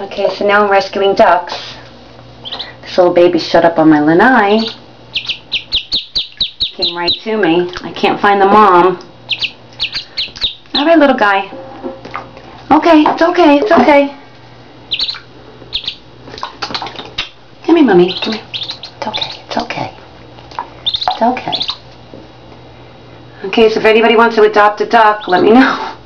Okay, so now I'm rescuing ducks. This little baby shut up on my lanai. Came right to me. I can't find the mom. Alright, little guy. Okay, it's okay, it's okay. Come here, Mummy. Come here. It's okay, it's okay. It's okay. Okay, so if anybody wants to adopt a duck, let me know.